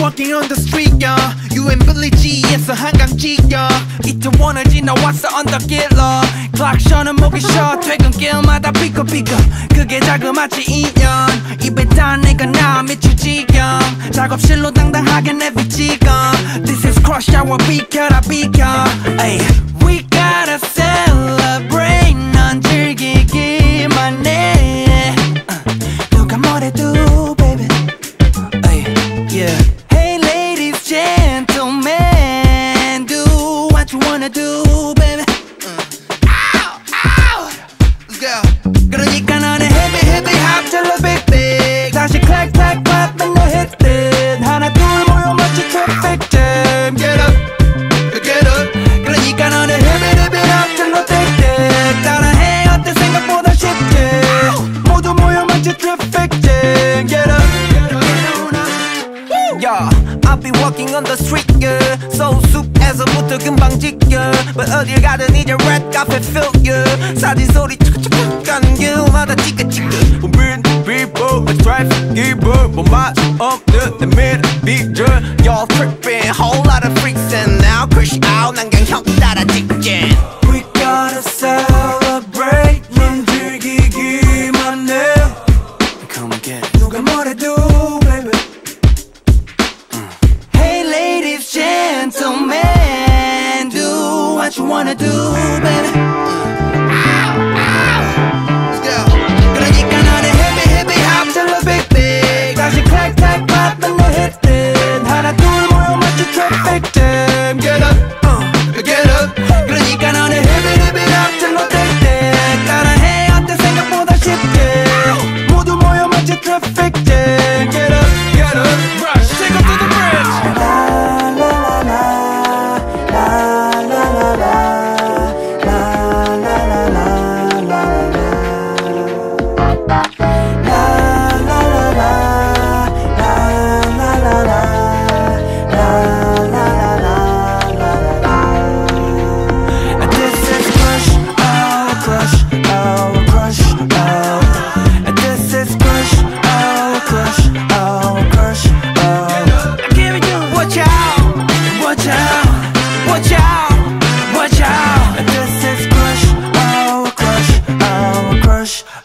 walking on the street yeah. You and Billy G에서 한강지 yeah. 이태원을 지나왔어 언덕길로 클락션은 목이 쉬어 퇴근길마다 삐걱삐걱 그게 자그마치 인연 입에 다 내가 나 미칠 지경 작업실로 당당하게 내비치고 This is crush hour 비켜라 비켜 Ay, We be walking on the street, yeah. So 숲에서부터 금방 지겨. But 어딜 가든 이제 red carpet feel, yeah. 사진 소리 촉촉촉 가는 길마다 찌그찌그. Boom, people, the traffic giver 뭐맛 없는 내 미래 비전 Y'all tripping, whole lot What you wanna do, baby.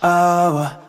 Oh.